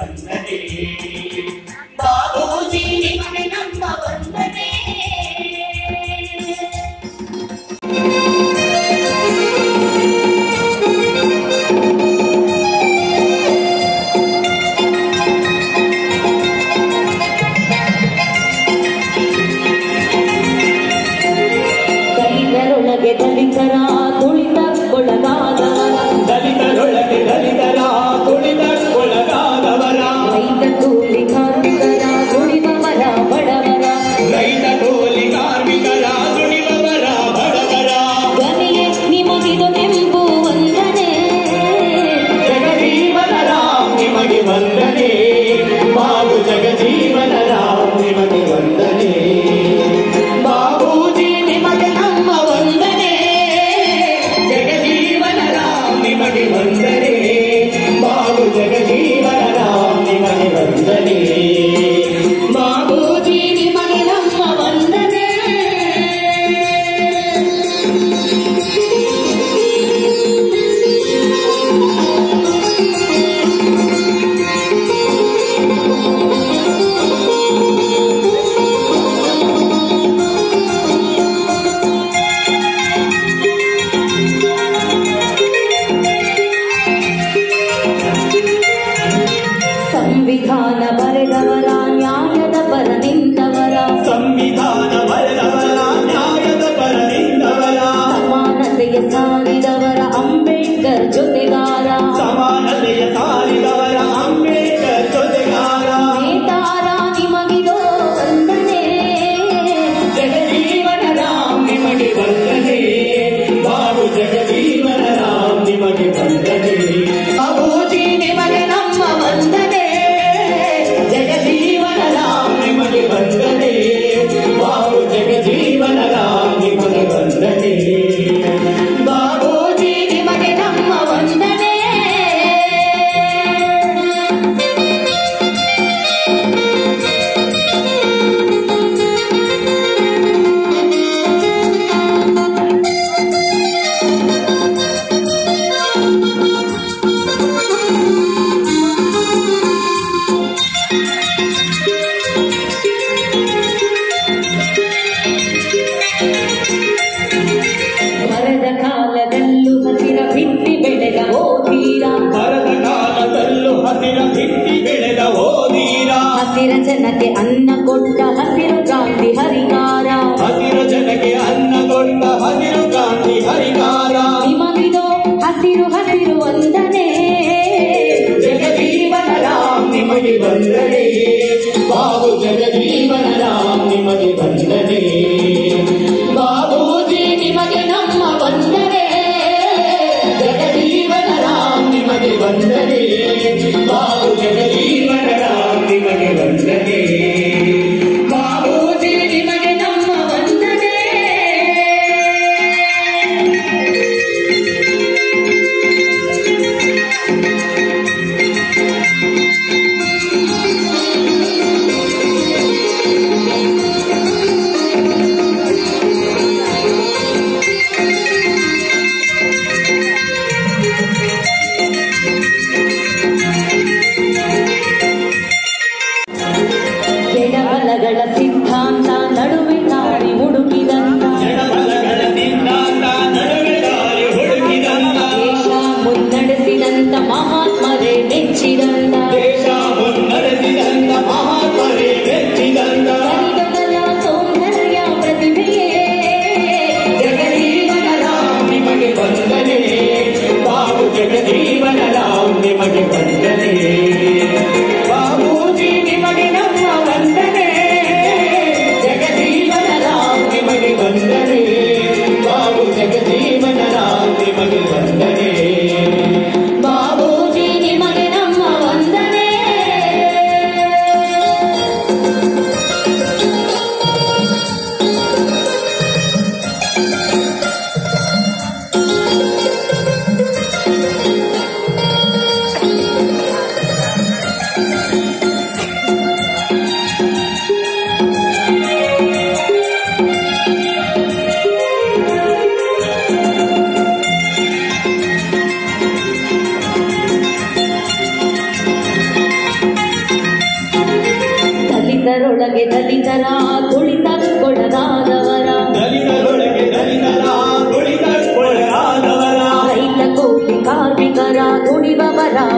నమ్మవన్నదే బాబూజీ నిన్ను నమ్మవన్నదే ಕೈಗಳೊಳಗೆ ದಲಿತರ Monday. Gracias. अतिरञ्जनते अन्न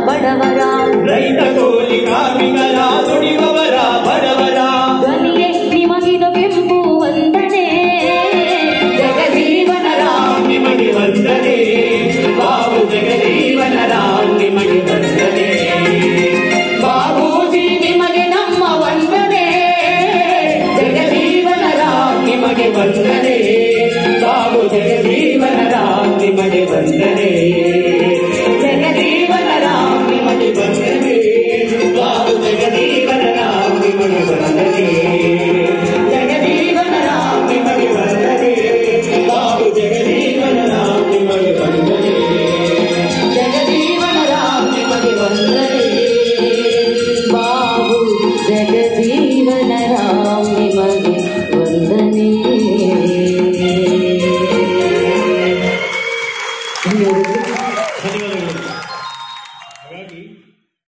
ಬಡವರ